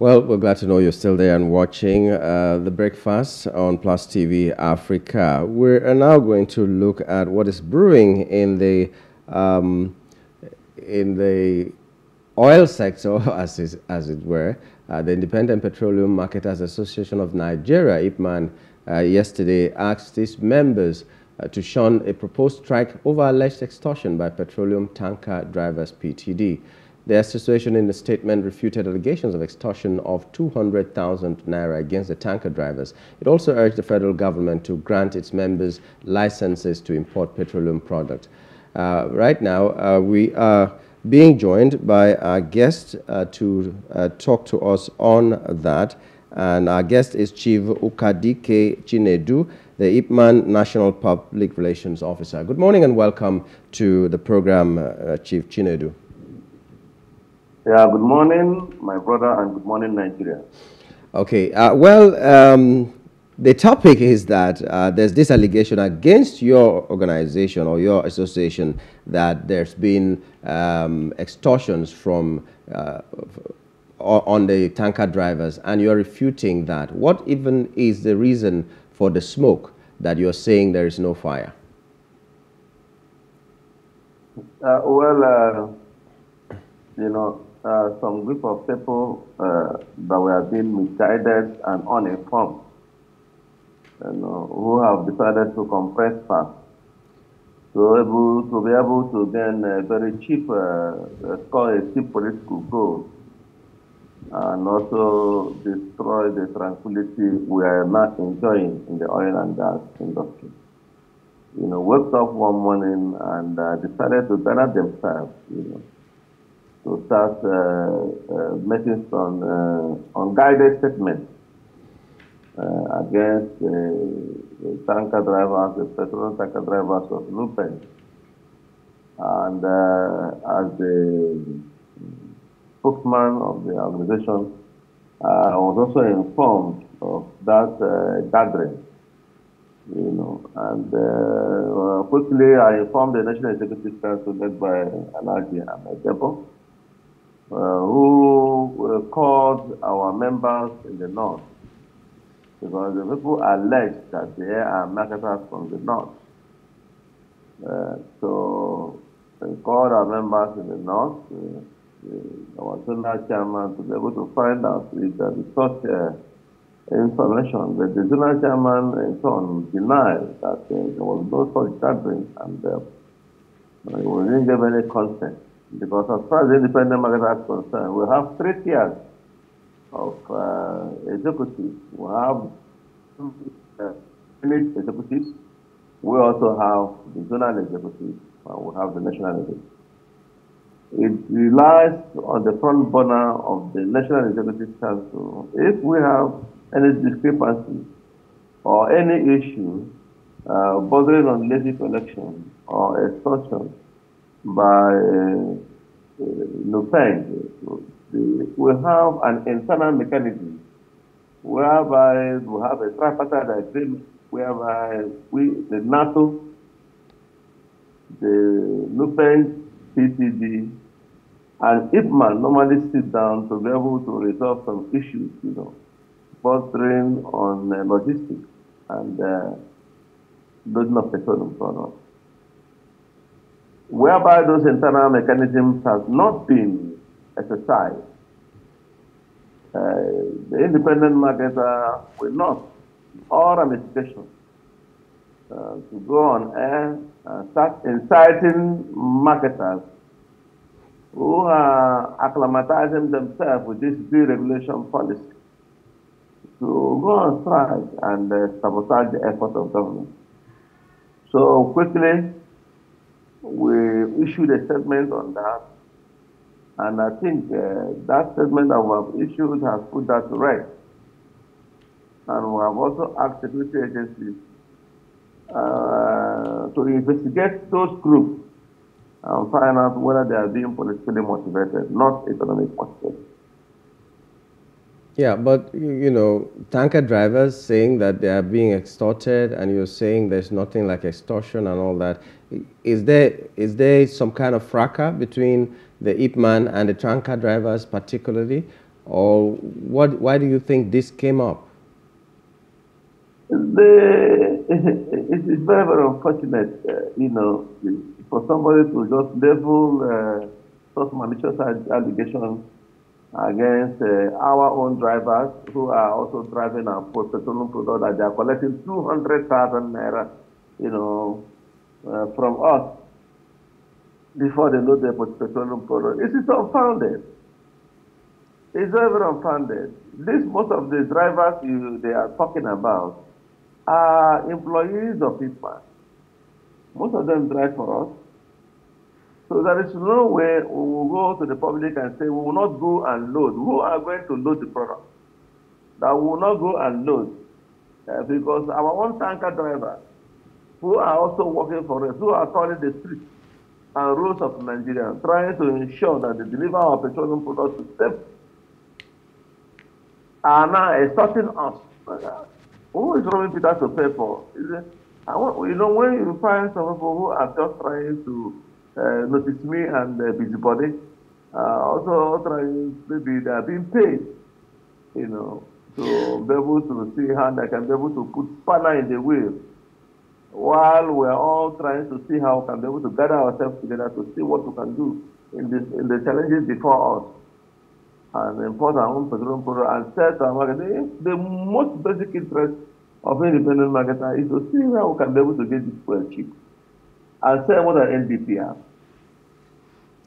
Well, we're glad to know you're still there and watching uh, the breakfast on Plus TV Africa. We're now going to look at what is brewing in the um, in the oil sector, as is, as it were. Uh, the Independent Petroleum Marketers Association of Nigeria, IPMAN, uh, yesterday asked its members uh, to shun a proposed strike over alleged extortion by petroleum tanker drivers, PTD. The association in a statement refuted allegations of extortion of 200,000 naira against the tanker drivers. It also urged the federal government to grant its members licenses to import petroleum products. Uh, right now, uh, we are being joined by our guest uh, to uh, talk to us on that. And our guest is Chief Ukadike Chinedu, the IPMAN National Public Relations Officer. Good morning and welcome to the program, uh, Chief Chinedu. Yeah, good morning, my brother, and good morning, Nigeria. Okay, uh, well, um, the topic is that uh, there's this allegation against your organization or your association that there's been um, extortions from uh, on the tanker drivers, and you're refuting that. What even is the reason for the smoke that you're saying there is no fire? Uh, well, uh, you know, uh, some group of people uh, that were being misguided and uninformed, you know, who have decided to compress fast to able to be able to then uh, very cheap uh, score a cheap political goal and also destroy the tranquility we are not enjoying in the oil and gas industry. You know, woke up one morning and uh, decided to gather themselves, you know, to start uh, uh, making some uh, unguided statements against the tanker drivers, the petrol tanker drivers of Nupeng. And as the spokesman of the organization uh, was also informed of that uh, gathering, you know, and uh, quickly I informed the National Executive Council led by Alhaji Ahmed uh, who uh, called our members in the north because the people allege that they are marketers from the north. Uh, so they called our members in the north, uh, our zonal chairman, to be able to find out if there is such uh, information. But the zonal chairman and so on denied that uh, there was no such gathering and uh, he didn't give any consent. Because as far as independent market is concerned, we have three tiers of uh, executives. We have uh, executives. We also have the zonal executives, and we have the national executives. It relies on the front burner of the National Executive Council. If we have any discrepancy or any issue uh, bordering on lazy collection or extortion, by uh, Nupeng, we have an internal mechanism whereby we have a tripartite agreement whereby we, the NARTO, the Nupeng PTD, and IPMAN normally sit down to be able to resolve some issues, you know, bordering on uh, logistics and uh, loading of petroleum products whereby those internal mechanisms have not been exercised. Uh, the independent marketer will not, all ramifications, uh, to go on air and start inciting marketers who are acclimatizing themselves with this deregulation policy to go on strike and uh, sabotage the effort of government. So quickly, we issued a statement on that. And I think uh, that statement that we have issued has put that to rest. And we have also asked security agencies uh, to investigate those groups and find out whether they are being politically motivated, not economic motivated. Yeah, but you know, tanker drivers saying that they are being extorted, and you're saying there's nothing like extortion and all that. Is there is there some kind of fracas between the IPMAN and the tanker drivers, particularly, Or what, why do you think this came up? The, it is very, very unfortunate, uh, you know, for somebody to just level uh, such malicious allegations against uh, our own drivers who are also driving our petroleum product that they are collecting 200,000 naira, you know, uh, from us before they load their petroleum product. It is unfounded. It's very, unfounded. This, most of the drivers you, they are talking about are employees of IPMAN. Most of them drive for us. So there is no way we will go to the public and say we will not go and load. Who are going to load the product? That we will not go and load. Uh, because our own tanker drivers, who are also working for us, who are calling the streets and roads of Nigeria, trying to ensure that the deliver our petroleum products to them, are now extorting us. Who is robbing Peter to pay for? I want, you know, when you find some people who are just trying to uh, notice me and uh, busybody. Uh, also trying, maybe they are being paid, you know, to be able to see how they can be able to put spanner in the wheel while we're all trying to see how we can be able to gather ourselves together to see what we can do in this in the challenges before us and import our own petroleum product and sell to our market. The, the most basic interest of independent marketer is to see how we can be able to get this fuel cheap and sell more than NDP have.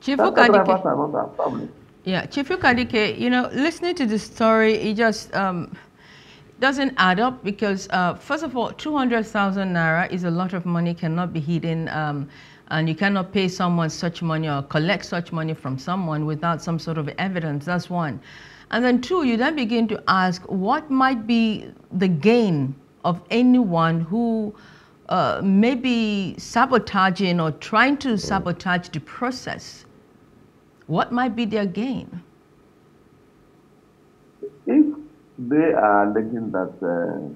Chief Ukadike, yeah, Chief Ukadike, you know, listening to the story, it just um, doesn't add up because, uh, first of all, 200,000 naira is a lot of money, cannot be hidden, um, and you cannot pay someone such money or collect such money from someone without some sort of evidence. That's one. And then two, you then begin to ask what might be the gain of anyone who uh, maybe sabotaging or trying to sabotage the process, what might be their gain? If they are alleging that uh,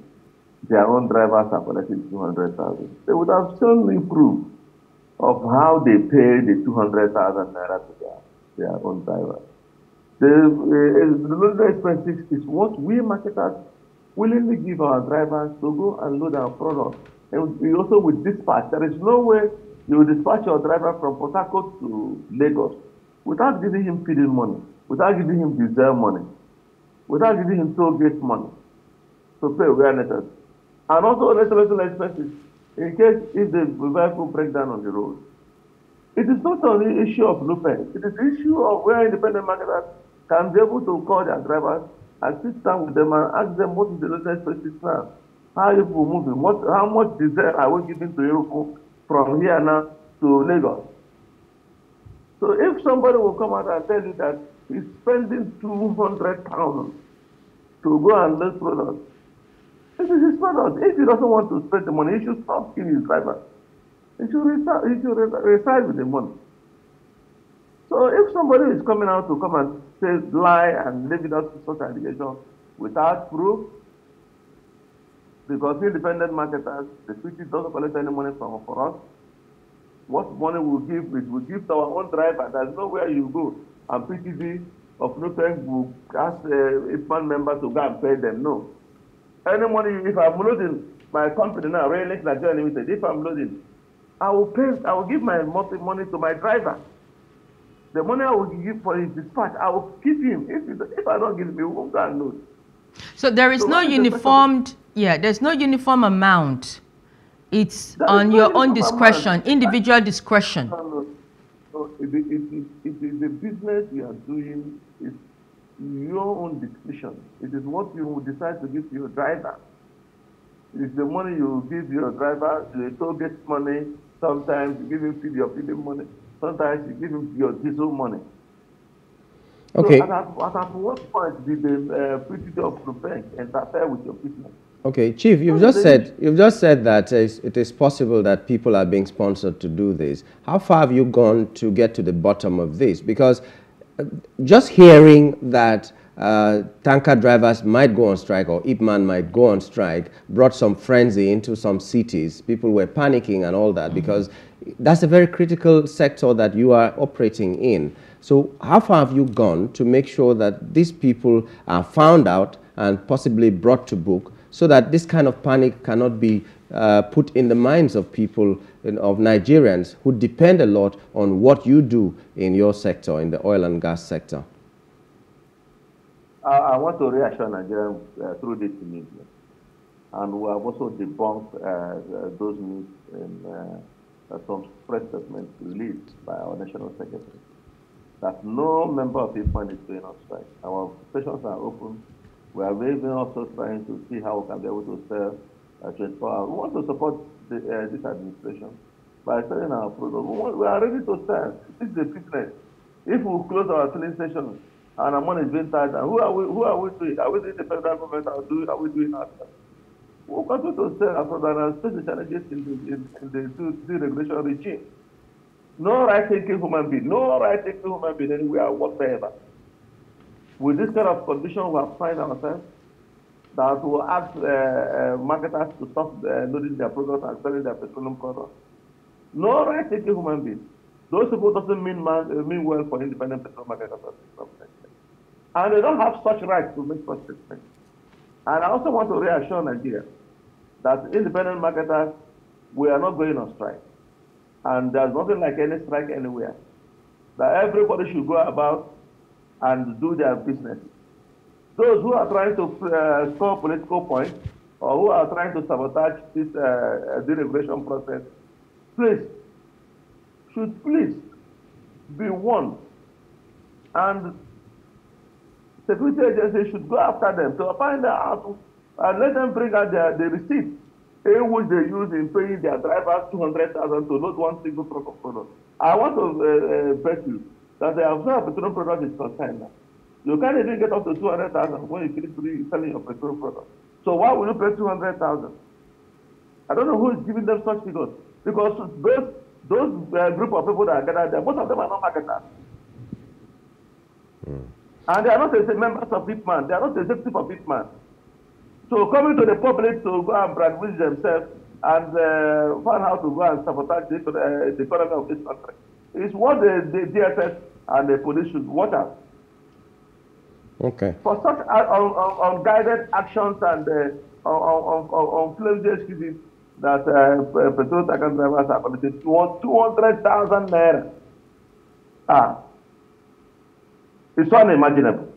their own drivers are collecting 200,000, they would have shown me proof of how they pay the 200,000 naira to their, their own drivers. The, uh, the load expenses is what we marketers willingly give our drivers to go and load our products we also with dispatch. There is no way you will dispatch your driver from Port Harcourt to Lagos without giving him feeding money, without giving him diesel money, without giving him toll gate money to pay awareness. And also necessary expenses in case if the vehicle break down on the road. It is not only issue of looping, it is issue of where independent marketers can be able to call their drivers and sit down with them and ask them what is the latest expenses now. How you moving? What, how much diesel are we giving to Iroko from here now to Lagos? So if somebody will come out and tell you that he's spending 200 pounds to go and list products, this is his product. If he doesn't want to spend the money, he should stop giving his driver. He should, reside, he should reside with the money. So if somebody is coming out to come and say lie and leave it out to such allegation without proof, because independent marketers, the city doesn't collect any money from for us. What money we give is we give to our own driver. There's nowhere you go. And PTD of Nupen will ask uh, a fund member to go and pay them. No. Any money, if I'm loading my company now, Railink Nigeria Limited, if I'm loading, I will pay, I will give my money to my driver. The money I will give for his dispatch, I will keep him. If, if I don't give him, he won't go and load. So there is so no uniformed yeah, there's no uniform amount. It's on your own discretion, amount. individual discretion. No, no. no it, it, it, it is the business you are doing. It's your own discretion. It is what you decide to give to your driver. It's the money you give your driver. You toll get money. Sometimes you give him your feeding money. Sometimes you give him your diesel money. Okay. So at, at, at what point did the uh, principle of the bank interfere with your business? Okay, Chief, you've just said you've just said that it is possible that people are being sponsored to do this. How far have you gone to get to the bottom of this? Because uh, just hearing that uh, tanker drivers might go on strike or Ipman might go on strike brought some frenzy into some cities. People were panicking and all that mm -hmm. because that's a very critical sector that you are operating in. So how far have you gone to make sure that these people are found out and possibly brought to book so that this kind of panic cannot be uh, put in the minds of people, in, of Nigerians who depend a lot on what you do in your sector, in the oil and gas sector? I, I want to reassure Nigerians uh, through this media. And we have also debunked uh, those myths in uh, some press statements released by our National Secretary. That no member of IFMAN is going on strike. Our stations are open. We are even also trying to see how we can be able to sell uh, 24 hours. We want to support the, uh, this administration by selling our product. We, want, we are ready to sell. This is a business. If we close our filling stations, and our money is being tied down. Who are we, who are we doing? Are we doing the federal government or do, are we doing ourselves? We'll continue to say our product and face the challenges in the, in, in the deregulation regime. No right-taking human being, no right-taking human being anywhere whatsoever. With this kind of condition we have find ourselves, that will ask uh, uh, marketers to stop uh, loading their products and selling their petroleum products. No right-taking human being. Those people doesn't mean, man, uh, mean well for independent petrol marketers. And they don't have such rights to make such statements. And I also want to reassure Nigeria that independent marketers, we are not going on strike. And there's nothing like any strike anywhere. That everybody should go about and do their business. Those who are trying to uh, score political points or who are trying to sabotage this uh, deregulation process, please, should please be warned. And security agencies should go after them to find out and let them bring out their, the receipt in which they use in paying their drivers 200,000 to load one single truck of product. I want to uh, uh, bet you that the observed petroleum product is consigned now. You can't even get up to 200,000 when you finish selling your petroleum product. So why will you pay 200,000? I don't know who is giving them such figures because those those uh, group of people that are gathered there, most of them are not marketers. Mm. And they are not the members of IFMAN. They are not the executive of IFMAN. So coming to the public to go and brandwish themselves and uh, find how to go and sabotage the, uh, the economy of this country is what the, the DSS and the police should watch out. Okay. For such uh, unguided actions and uh, flimsy excuses that uh, petrol taxi drivers are committed 200,000 naira. Ah, it's unimaginable.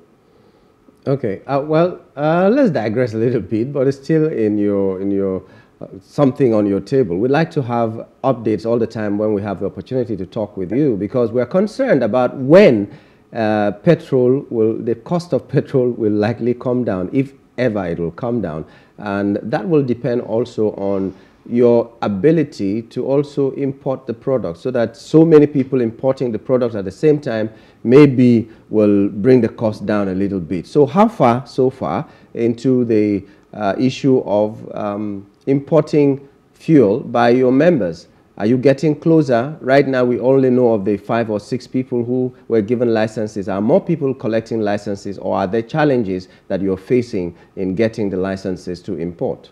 Okay. Uh, well, uh, let's digress a little bit, but it's still in your in your uh, something on your table. We'd like to have updates all the time when we have the opportunity to talk with you because we're concerned about when uh, petrol will the cost of petrol will likely come down, if ever it will come down, and that will depend also on your ability to also import the product so that so many people importing the product at the same time maybe will bring the cost down a little bit. So how far so far into the uh, issue of um, importing fuel by your members? Are you getting closer? Right now, we only know of the five or six people who were given licenses. Are more people collecting licenses, or are there challenges that you're facing in getting the licenses to import?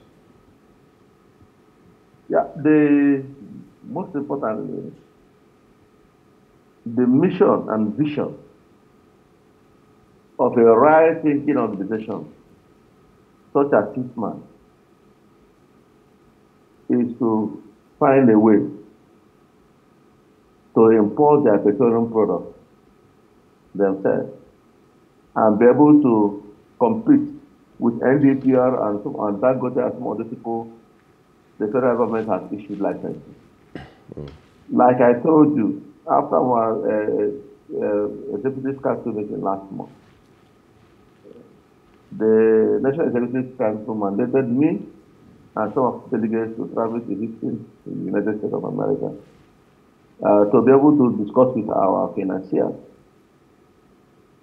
Yeah, the most important, the mission and vision of a right-thinking organization such as IFMAN is to find a way to import their petroleum products themselves and be able to compete with NDPR and, and Dangote and some other people the federal government has issued licenses. Mm. Like I told you, after our uh, uh, executive council meeting last month, the National Executive Council mandated me and some of the delegates to travel to Houston the United States of America uh, to be able to discuss with our financiers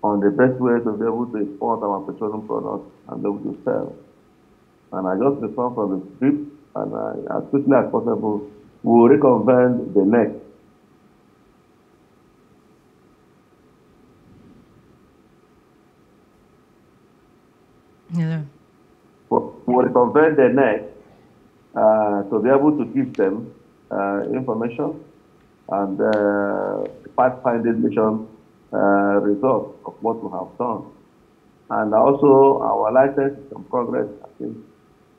on the best way to be able to export our petroleum products and be able to sell. And I just returned from the trip and uh, as quickly as possible, we will reconvene the next. Yeah. We will reconvene the next uh, to be able to give them uh, information and uh, pathfinding mission uh, result of what we have done. And also our license is in progress, I think.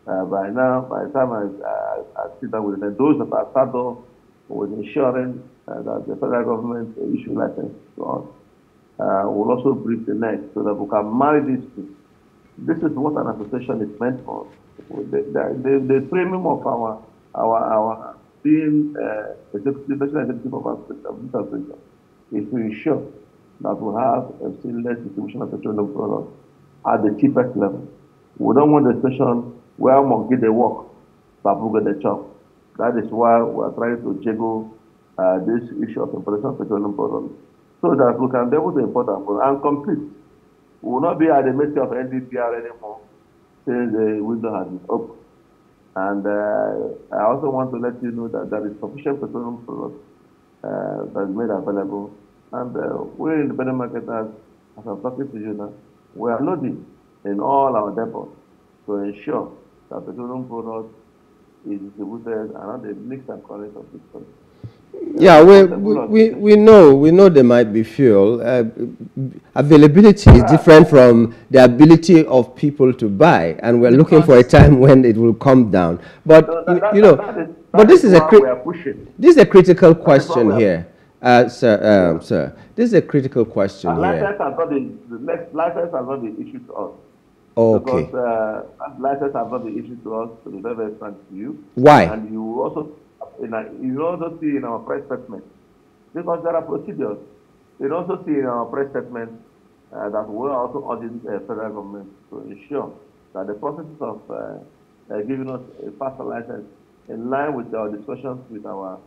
Uh, by now, by the time I, I, I sit down with them, those that are started with ensuring uh, that the federal government issue license to us, uh, will also brief the next so that we can marry these two. This is what an association is meant for. The, the, the, the premium of our our our being uh, executive, executive of our association is to ensure that we have a seamless distribution of petroleum products at the cheapest level. We don't want the station where monkey they walk, get the chop. That is why we are trying to juggle uh, this issue of importation petroleum products so that we can be able to import and complete. We will not be at the mercy of NDPR anymore since the window has been open. And uh, I also want to let you know that there is sufficient petroleum products uh, that is made available and uh, we independent marketers, as I'm talking to you now, we are loading in all our depots to ensure that petroleum product is distributed around the mix and quality of this country. Yeah, we, we, we know we know there might be fuel. Uh, availability is different from the ability of people to buy, and we're looking for a time when it will come down. But no, that, that, you know, that is, but this is a this is a critical question here. Uh, sir, um, sir, this is a critical question and here. License has not been, the next license has not been issued to us. Okay. Because uh, license has not been issued to us, to be very, very frank to you. Why? And you also, in you also see in our press statement, because there are procedures. You also see in our press statement uh, that we are also urging the federal government to ensure that the process of uh, uh, giving us a faster license in line with our discussions with our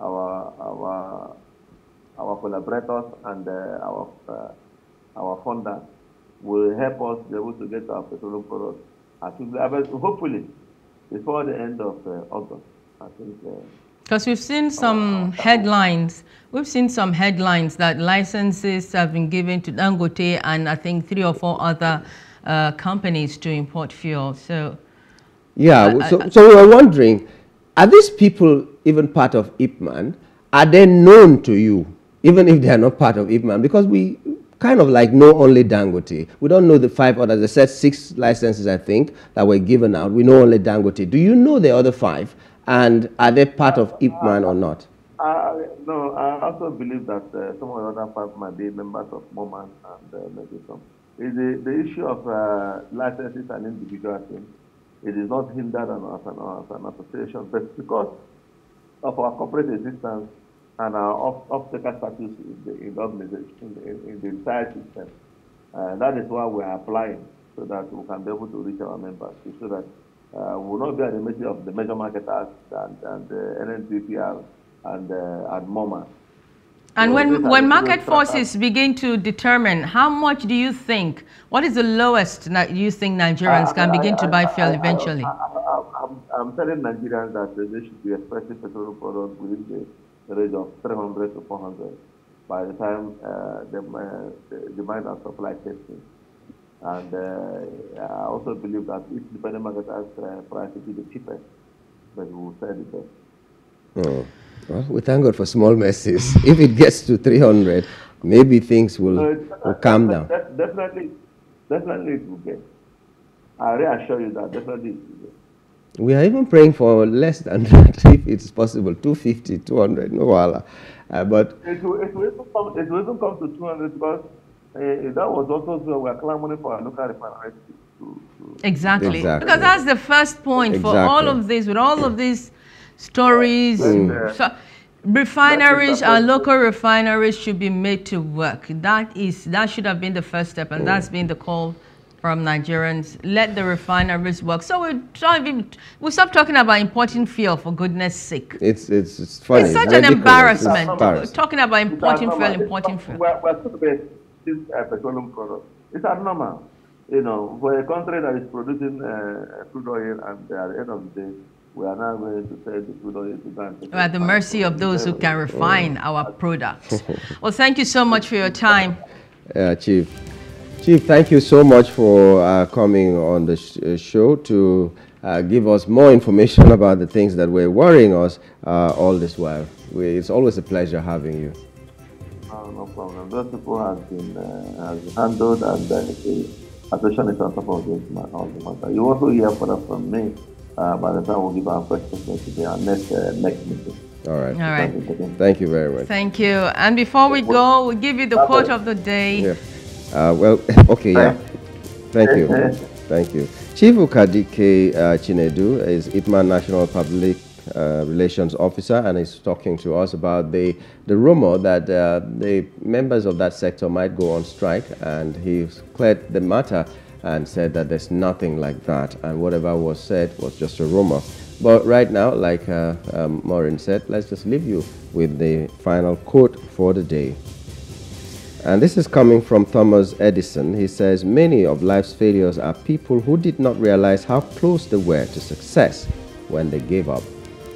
our our our collaborators and uh, our uh, our funders will help us be able to get our petroleum products as hopefully before the end of uh, August. I think. Because we've seen some headlines, we've seen some headlines that licenses have been given to Dangote and I think three or four other uh, companies to import fuel. So, yeah. I, so, I, so we were wondering, are these people even part of IPMAN? Are they known to you? even if they are not part of IPMAN, because we kind of like know only Dangote. We don't know the five others. They said six licenses, I think, that were given out. We know only Dangote. Do you know the other five? And are they part of IPMAN or not? Uh, no, I also believe that uh, some of the other five might be members of MOMAN and uh, maybe some. The, the issue of uh, licenses and individual things, it is not hindered as an, as an association, but because of our corporate existence, and our off-taker status in the, in the organization, in the, in the entire system. Uh, that is why we are applying so that we can be able to reach our members, so that uh, we will not be at the mercy of the major marketers and, and the NNPPR and, uh, and MOMA. And so when, when market forces begin to determine how much do you think, what is the lowest that you think Nigerians can begin I, to buy fuel eventually? I, am telling Nigerians that they should be expressing petroleum products within the the range of 300 to 400 by the time uh, the, uh, the demand and supply testing. And uh, I also believe that each dependent market has uh, price to be the cheapest, but we will sell the best. Oh. Well, we thank God for small messes. if it gets to 300, maybe things will, will calm down. Definitely, definitely it will get. I reassure you that definitely it will get. We are even praying for less than that, if it's possible, 250, 200, no wala. Uh, but it will, it, will even come, it will even come to 200 because uh, that was also so we are clamoring for a local refinery. Exactly. exactly. Because that's the first point exactly. for all of this, with all of these stories. Mm. So, refineries, our local refineries should be made to work. That is, that should have been the first step, and mm. that's been the call from Nigerians. Let the refineries work. So we we stop talking about importing fuel for goodness sake. It's it's, it's funny. It's such it's an embarrassment. We're talking about importing fuel, importing fuel. We're, we're talking about this uh, petroleum product. It's abnormal. You know, for a country that is producing uh, crude oil and at the end of the day, we are now going to sell the crude oil to Ghana. We're at the mercy of those who can refine our products. well, thank you so much for your time. Yeah, Chief. Chief, thank you so much for uh, coming on the sh uh, show to uh, give us more information about the things that were worrying us uh, all this while. We, it's always a pleasure having you. Uh, no no problem. Those people have been uh, has handled and then the attention is on top of this matter. You also hear further from me uh, by the time we'll give our questions to our next, uh, next meeting. All right. All right. Thank you very much. Thank you. And before we go, we'll give you the quote of the day. Yeah. Uh, well, okay, yeah. Thank you. Thank you. Chief Ukadike uh, Chinedu is IPMAN National Public uh, Relations Officer and is talking to us about the, the rumor that uh, the members of that sector might go on strike and he's cleared the matter and said that there's nothing like that and whatever was said was just a rumor. But right now, like uh, um, Maureen said, let's just leave you with the final quote for the day. And this is coming from Thomas Edison. He says, Many of life's failures are people who did not realize how close they were to success when they gave up.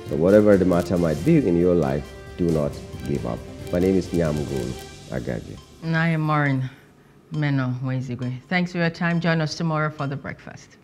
So, whatever the matter might be in your life, do not give up. My name is Nyamgul Agaji. And I am Maureen Meno Wezigwe. Thanks for your time. Join us tomorrow for the breakfast.